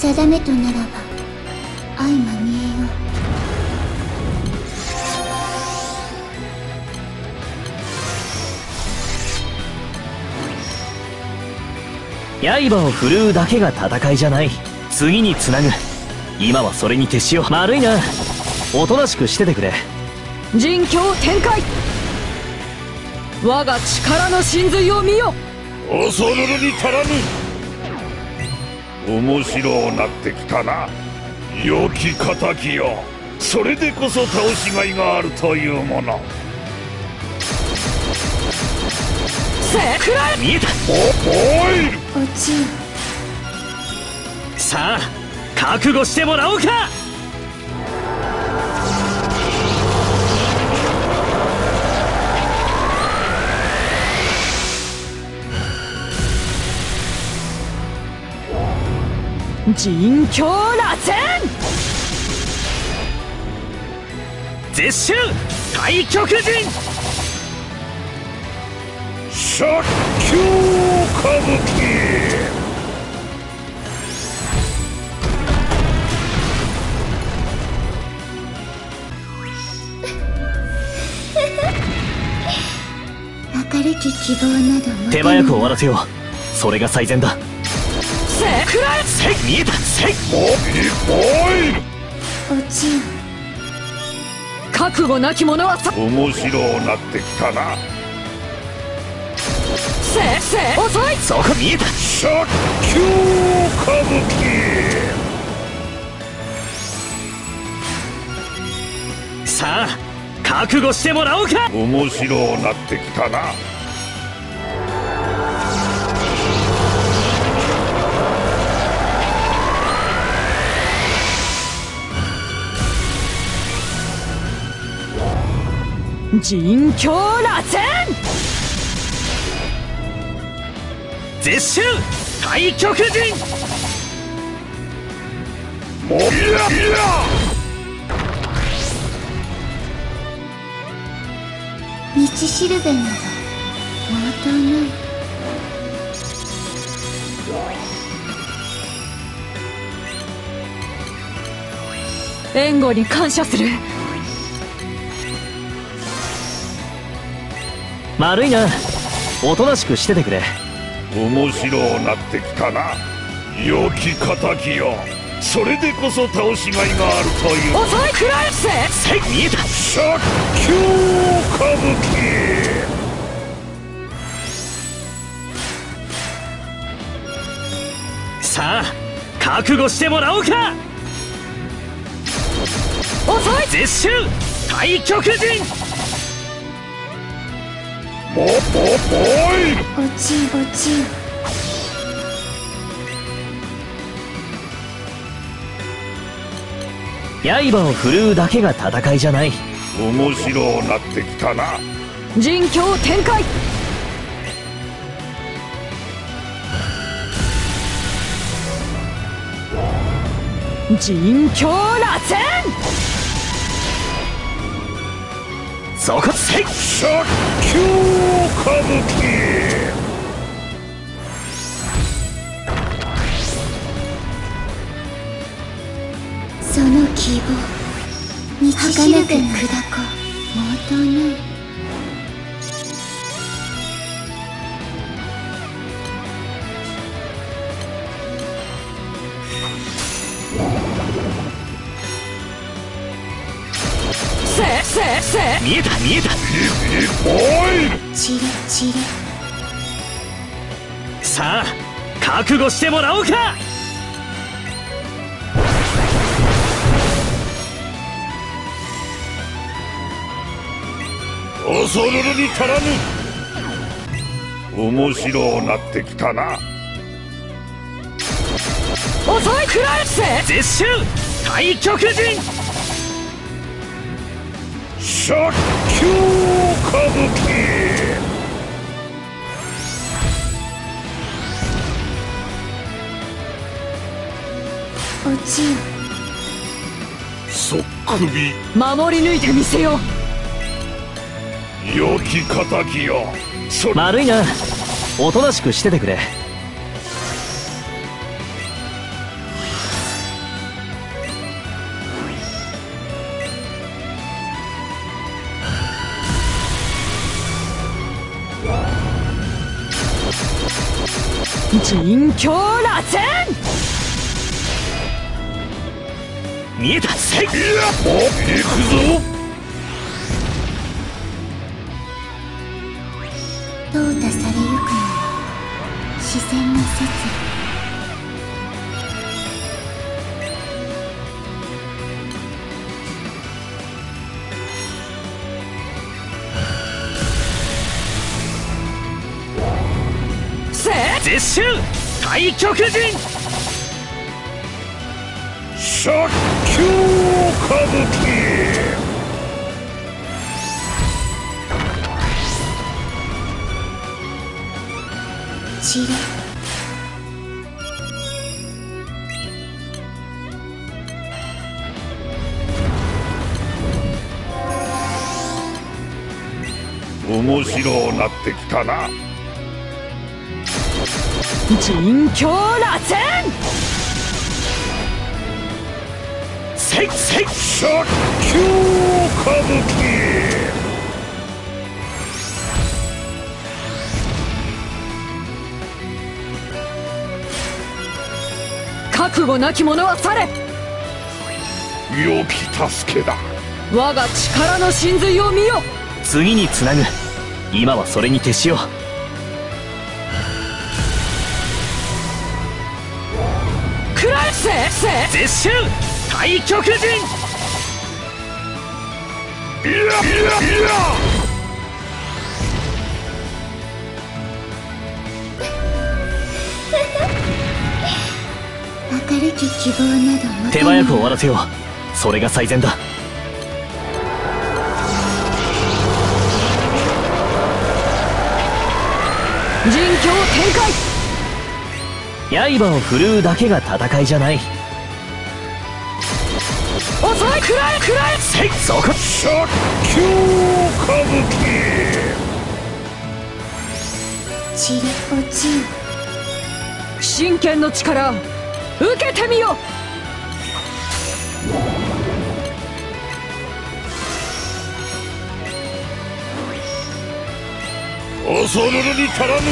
定めとならば相まみえよ刃を振るうだけが戦いじゃない。次につなぐ。今はそれに徹しよう。丸いな。おとなしくしててくれ。人境展開。我が力の真髄を見よ。恐るるに足らぬ面白うなってきたな。良き敵よ。それでこそ倒しがいがあるというもの。せくらえ見えた。おおい落ちよさあ覚悟してもらおうか人境螺旋絶襲太極陣！借境歌舞伎。明るき希望など持て手早く終わらせよう。それが最善だせくらえせい見えたせいもうい落ちよ覚悟なき者はさ面白うなってきたな。せせ遅い。そこ見えた借境歌舞伎。さあ覚悟してもらおうか。面白うなってきたな人境螺旋絶襲太極陣！もういやいや道しるべなど毛頭な。い援護に感謝する丸いな。おとなしくしててくれ。面白うなってきたな。良き敵よ。それでこそ倒しがいがあるという。遅いくらえせせい見えた。借境歌舞伎。さあ覚悟してもらおうか。遅い。絶襲太極陣もうもうもうい落ちよ落ち。よ刃を振るうだけが戦いじゃない。面白うなってきたな。人境展開。人境螺旋そこせ。い借境歌舞伎その希望道しるべ砕チレチレさあ覚悟してもらおうか。恐るるに足らぬ。面白うなってきたな。遅いくらえせ絶襲太極陣。借境歌舞伎おじい。そっ守り抜いてみせよよき敵よ。悪いな。おとなしくしててくれ。人狂螺旋見えたせいい。やお行くぞ。淘汰されゆくのは自然の摂理せ絶襲太極陣。借境歌舞伎散れ面白なってきたな。人狂螺旋せいせい借境歌舞伎覚悟なき者は去れ良き助けだ我が力の真髄を見よ次につなぐ今はそれに徹しよう食らえせせ絶襲太極陣。いやいやいや明るき希望など持手早く終わらせよう。それが最善だ。展開。刃を振るうだけが戦いじゃない遅い食らえ食らえせいそこ借境歌舞伎散れ落ちよ真剣の力受けてみよ恐るるに足らぬ。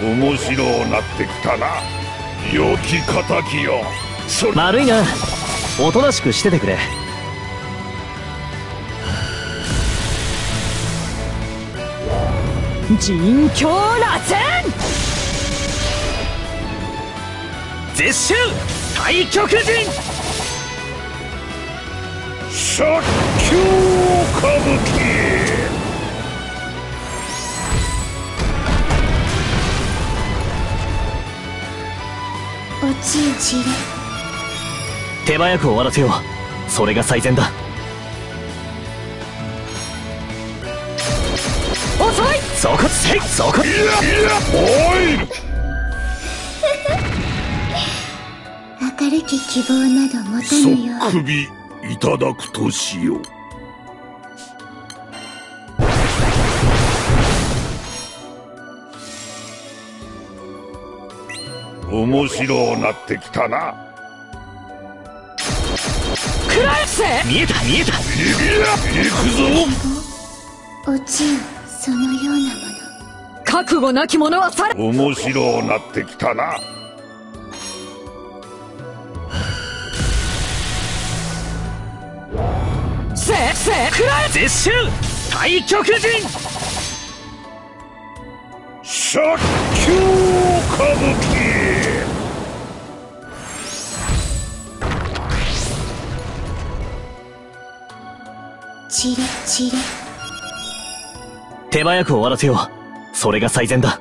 面白なってきたな。良き敵よ。それ。悪いなおとなしくしててくれ。人狂螺旋絶襲太極陣借境歌舞伎落ちよ散れ手早く終わらせよう。それが最善だ。遅い！そこせいそこ。いやいやおい！明るき希望など持たぬよ即首いただくとしよう。面白なってきたな食らえせ見えた見えた。いや行くぞ。落ちよそのようなもの。覚悟なき者は去れ面白なってきたな。せせ食らえ絶襲太極陣！借境歌舞伎散れ散れ手早く終わらせよう。それが最善だ。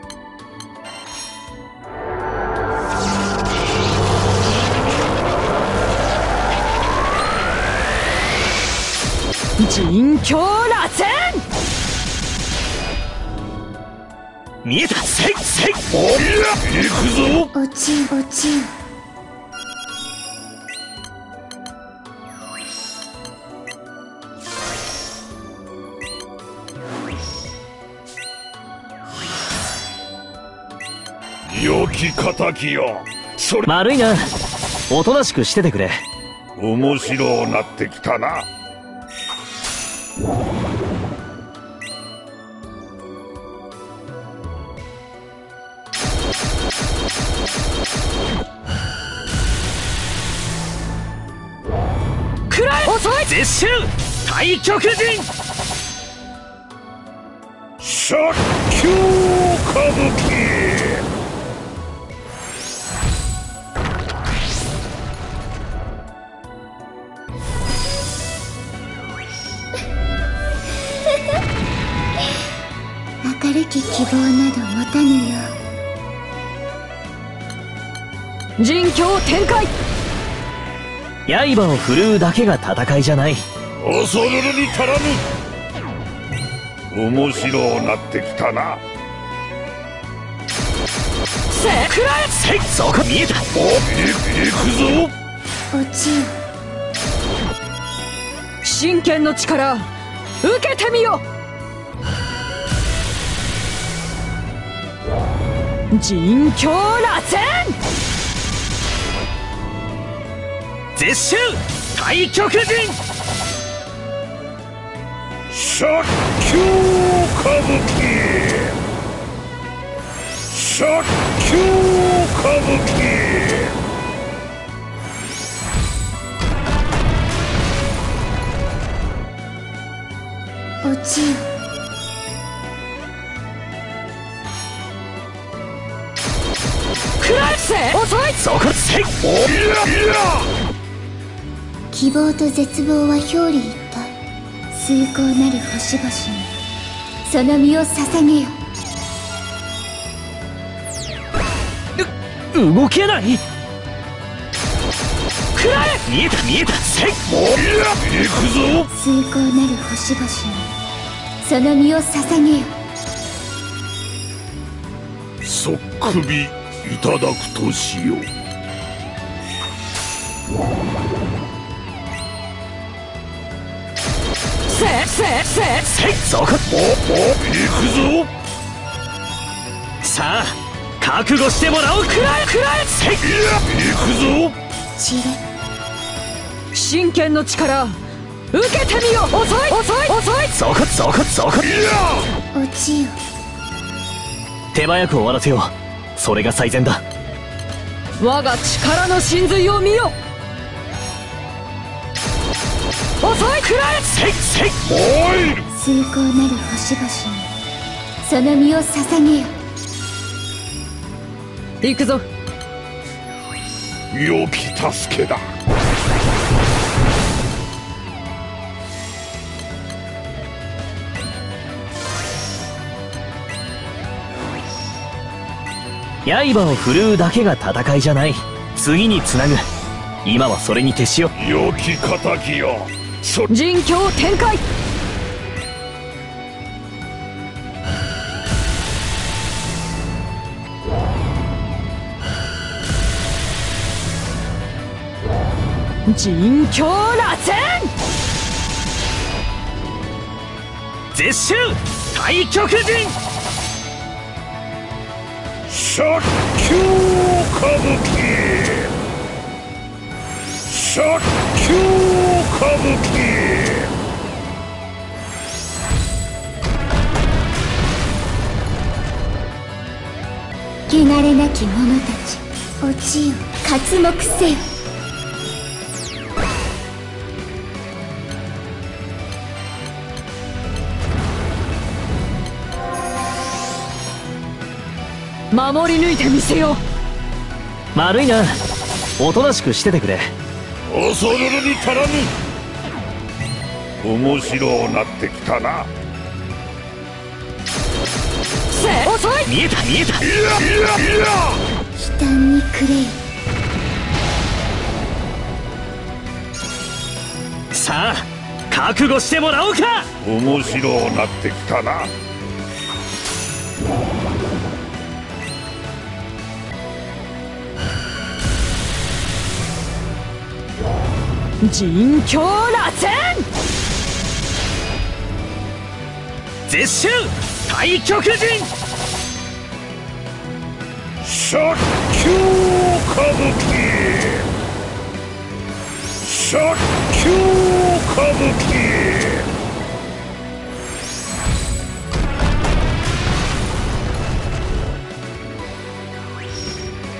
人狂螺旋見えた！せいせい！おいや行くぞ。落ちよ落ちよ良き敵よ。それ。丸いな。おとなしくしててくれ。面白うなってきたな。くらえ遅い。絶集対極陣き希望など持たぬよ人狂展開。刃を振るうだけが戦いじゃない。恐るるに足らぬ。面白うなってきたな。せ食らえせいそこ見えた。おい行くぞ。落ちよ真剣の力受けてみよ人狂螺旋絶襲太極陣！殺球歌舞伎！殺球歌舞伎！落ちよ食らえせ遅いそこせいおいやいや希望と絶望は表裏一体。崇高なる星々に。その身を捧げよ。動けない！食らえ！見えた見えたせい！おいや行くぞ！崇高なる星々に。その身を捧げよ。そっくびいただくとしよう。せせせせ。いそこおお行くぞ。さあ覚悟してもらおう。食らえ食らえせいいや行くぞ。散れ真剣の力受けてみよ遅い遅い遅い。そこそこそこいや落ちよ手早く終わらせようそれが最善だ。我が力の真髄を見よ遅い食らえせいせいおい。崇高なる星々にその身を捧げよ。行くぞ。良き助けだ刃を振るうだけが戦いじゃない。次につなぐ。今はそれに徹しよう。良き敵よ。そ人狂展開。人狂螺旋。絶襲太極陣殺球歌舞伎殺球歌舞伎汚れなき者たち。落ちよ。刮目せよ守り抜いてみせよ丸いな。おとなしくしててくれ。恐るるに足らぬ。面白うなってきたな。せ遅い。見えた見えた。いやいやいや。悲嘆にくれ。よさあ覚悟してもらおうか。面白うなってきたな人狂螺旋絶襲太極陣殺球歌舞伎！殺球歌舞伎！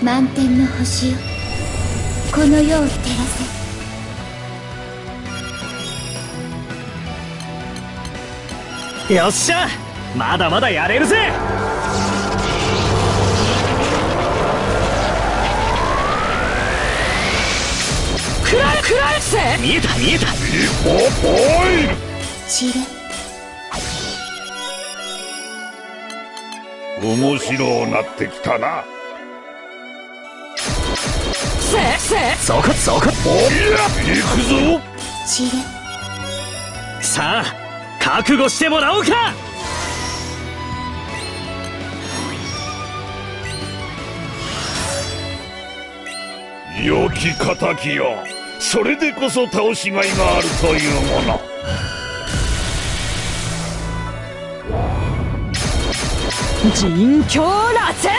満天の星よこの世を照らせよっしゃ。まだまだやれるぜ。クライクライせ。見えた見えた。おおい。知れ。面白なってきたな。せせ。そこそこおいや。行くぞ。知れ。さあ覚悟してもらおうか！良き敵よ。それでこそ倒しがいがあるというもの。人狂螺旋！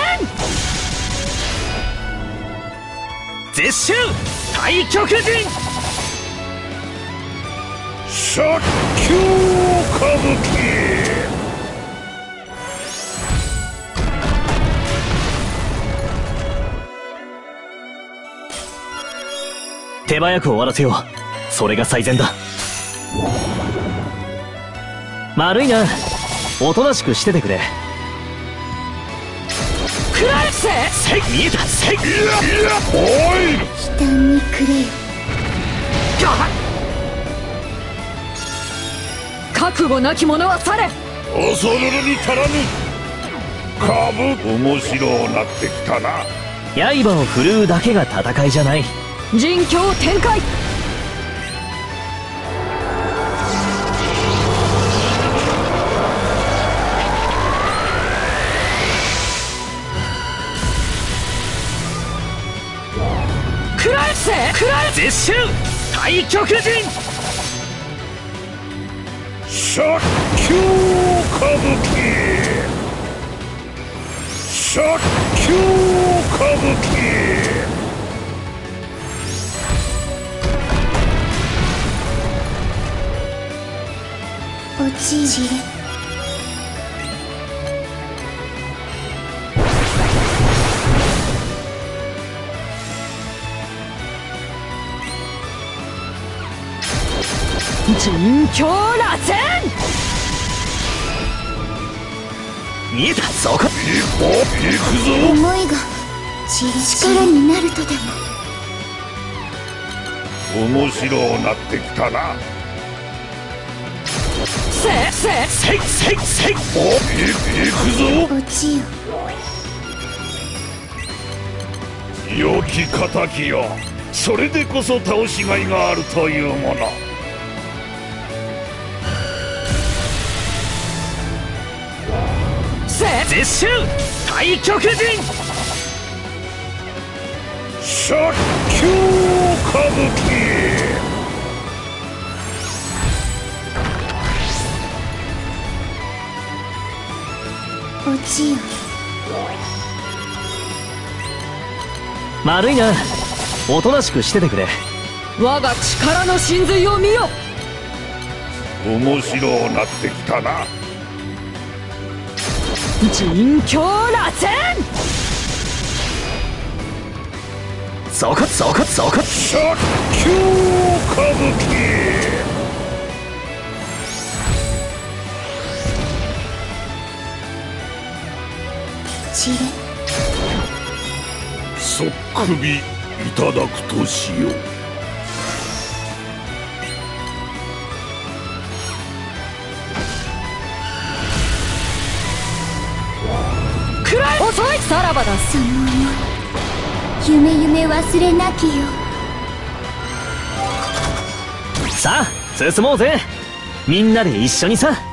絶襲太極陣殺球！歌舞伎手早く終わらせよう。それが最善だ。丸いな。おとなしくしててくれ。クライせせい見えた。せいいやいやおい悲嘆にくれ。よ覚悟なき者は去れ。恐るるに足らぬ。株面白なってきたな。刃を振るうだけが戦いじゃない。人狂展開。クライせ！クライ絶襲太極陣殺球歌舞伎殺球歌舞伎落ち知れ人狂螺旋見えたそこ行くぞ思いが力になるとでも面白なってきたなせせせいせいせいおい行くぞ落ちよ良き敵よそれでこそ倒しがいがあるというもの絶襲太極陣殺球歌舞伎落ちよ丸いな。おとなしくしててくれ。我が力の真髄を見よ面白なってきたな人狂螺旋そこそこそこ殺球歌舞伎。そっくびいただくとしようその思い夢夢忘れなきよ。さあ進もうぜ。みんなで一緒にさ。